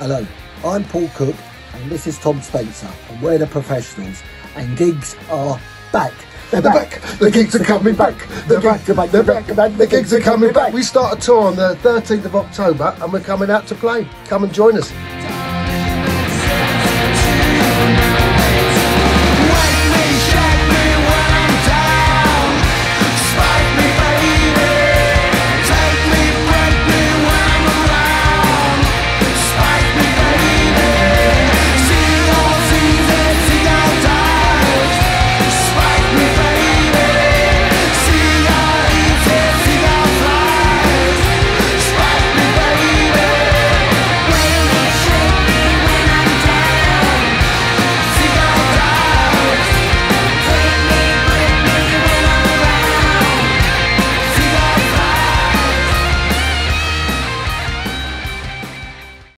Hello, I'm Paul Cook and this is Tom Spencer and we're the professionals and gigs are back. They're, They're back. The gigs are coming back. They're The back. back. They're back. The gigs are coming back. We start a tour on the 13th of October and we're coming out to play. Come and join us.